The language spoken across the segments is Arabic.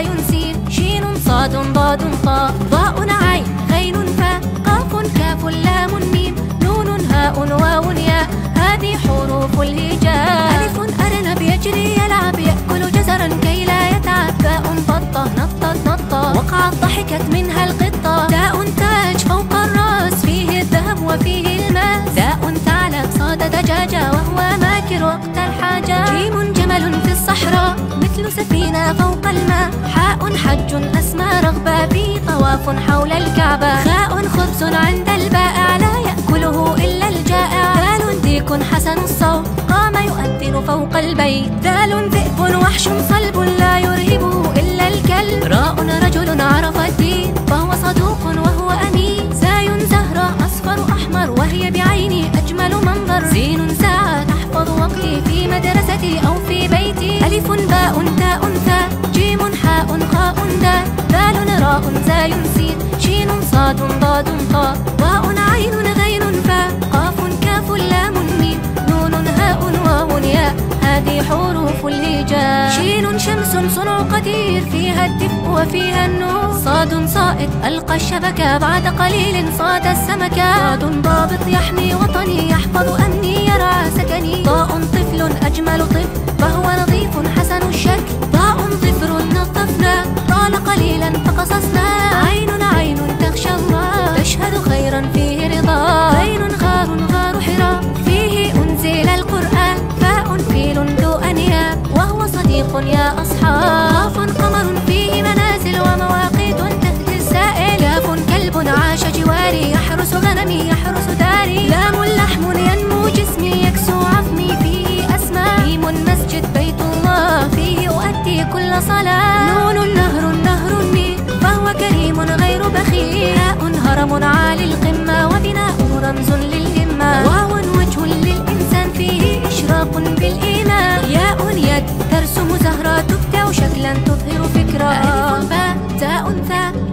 زاي سين شين صاد ضاد طاء ظاء عين غين فاء قاف كاف لام ميم. نون هاء واو ياء هذه حروف الهجاء. ألف أرنب يجري يلعب. يأكل جزرا كي لا يتعب. باء بطة نطت نطة وقعت ضحكت منها القطة. تاء تاج فوق الرأس. فيه الذهب وفيه الماس. ثاء ثعلب صاد دجاجة. وهو ماكر وقت الحاجة. جيم الصحراء مثل سفينة فوق الماء. حاء حج أسمى رغبة في طواف حول الكعبة. خاء خبز عند البائع لا يأكله إلا الجائع. دال ديك حسن الصوت قام يؤذن فوق البيت. دال ذئب وحش صلب لا يرهبه صاد ضاد طاء واء عين غين فاء قاف كاف لام ميم. نون هاء واو ياء هذه حروف الهجاء. شين شمس صنع قدير. فيها الدفء وفيها النور. صاد صائد. ألقى الشبكة بعد قليل. صاد السمكة. صاد ضابط يحمي وطني. يحفظ أمني. يرعى أؤدي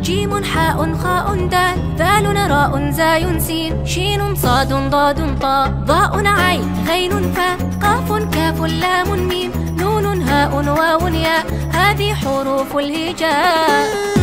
جيم حاء خاء دال ذال راء زاي سين شين صاد ضاد طاء ضاء عين غين فاء قاف كاف لام ميم نون هاء واو ياء هذه حروف الهجاء.